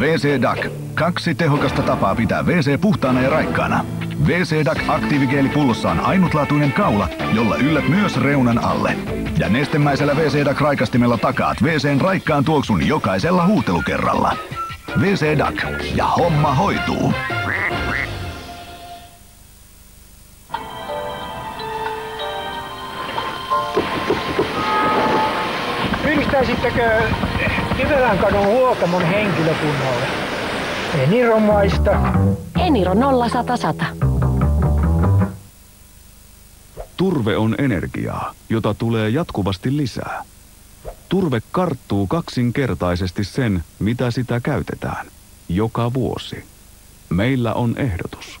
WC Duck. Kaksi tehokasta tapaa pitää WC puhtaana ja raikkaana. WC Duck aktiivikeeli pullossa on ainutlaatuinen kaula, jolla yllät myös reunan alle. Ja nestemäisellä WC Duck raikastimella takaat WCn raikkaan tuoksun jokaisella huutelukerralla. WC Duck. Ja homma hoituu. Pyystäisittekö Kivelän kadun huoltamon henkilökunnalle? Eniromaista. Eniro 0100. Turve on energiaa, jota tulee jatkuvasti lisää. Turve karttuu kaksinkertaisesti sen, mitä sitä käytetään. Joka vuosi. Meillä on ehdotus.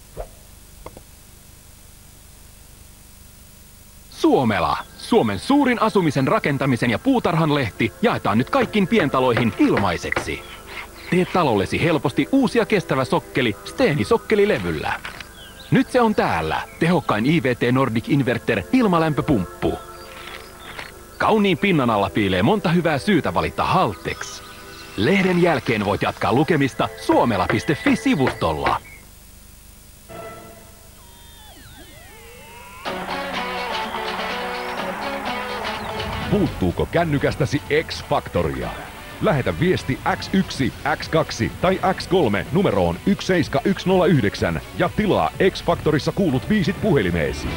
Suomela. Suomen suurin asumisen rakentamisen ja puutarhan lehti jaetaan nyt kaikkiin pientaloihin ilmaiseksi. Tee talollesi helposti uusia kestävä sokkeli Steeni sokkelilevyllä. Nyt se on täällä. Tehokkain IVT Nordic Inverter ilmalämpöpumppu. Kauniin pinnan alla piilee monta hyvää syytä valita Haltex. Lehden jälkeen voit jatkaa lukemista suomela.fi-sivustolla. Puuttuuko kännykästäsi X-Factoria? Lähetä viesti X1, X2 tai X3 numeroon 17109 ja tilaa X-Factorissa kuulut viisit puhelimeesi.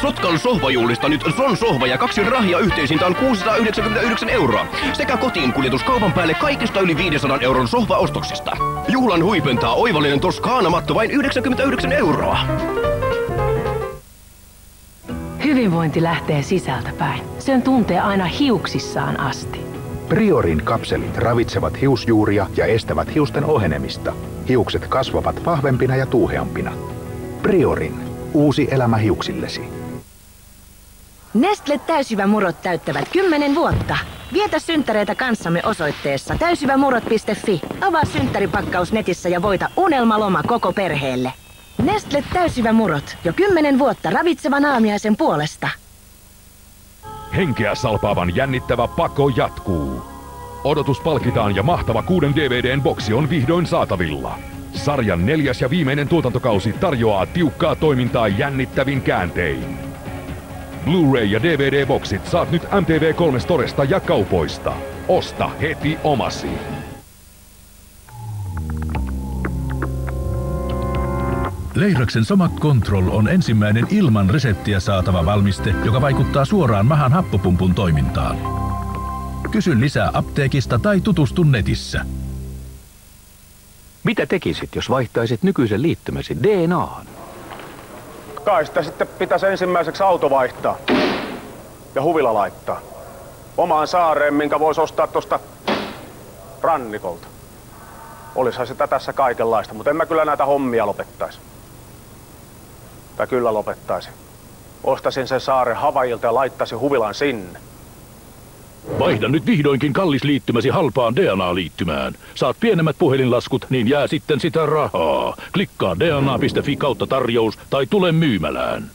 Sotkan sohvajuhlista nyt Son sohva ja kaksi rahia yhteisintaan 699 euroa. Sekä kotiin kuljetus kaupan päälle kaikista yli 500 euron sohvaostoksista. Juhlan huipentaa oivallinen Toskaana-matto vain 99 euroa. Hyvinvointi lähtee sisältä päin. Sen tuntee aina hiuksissaan asti. Priorin kapselit ravitsevat hiusjuuria ja estävät hiusten ohenemista. Hiukset kasvavat vahvempina ja tuuheampina. Priorin. Uusi elämä hiuksillesi. Nestle täysyvämurot täyttävät 10 vuotta. Vietä synttäreitä kanssamme osoitteessa täysyvämurot.fi. Avaa synttäripakkaus netissä ja voita unelmaloma koko perheelle. Nestle täysyvämurot. Jo 10 vuotta ravitsevan aamiaisen puolesta. Henkeä salpaavan jännittävä pako jatkuu. Odotus palkitaan ja mahtava kuuden DVDn boksi on vihdoin saatavilla. Sarjan neljäs ja viimeinen tuotantokausi tarjoaa tiukkaa toimintaa jännittävin kääntein. Blu-ray ja DVD-boksit saat nyt MTV3 Storesta ja kaupoista. Osta heti omasi. Leiraksen Somat Control on ensimmäinen ilman reseptiä saatava valmiste, joka vaikuttaa suoraan mahan happopumpun toimintaan. Kysy lisää apteekista tai tutustu netissä. Mitä tekisit, jos vaihtaisit nykyisen liittymäsi DNAhan? Kai sitä sitten pitäisi ensimmäiseksi auto vaihtaa. Ja huvila laittaa. Omaan saareen, minkä voisi ostaa tuosta rannikolta. Olisihan sitä tässä kaikenlaista, mutta en mä kyllä näitä hommia lopettaisi. Tai kyllä lopettaisin. Ostasin sen saaren Havailta ja laittaisin huvilan sinne. Vaihda nyt vihdoinkin kallis liittymäsi halpaan DNA-liittymään. Saat pienemmät puhelinlaskut, niin jää sitten sitä rahaa. Klikkaa dna.fi kautta tarjous tai tule myymälään.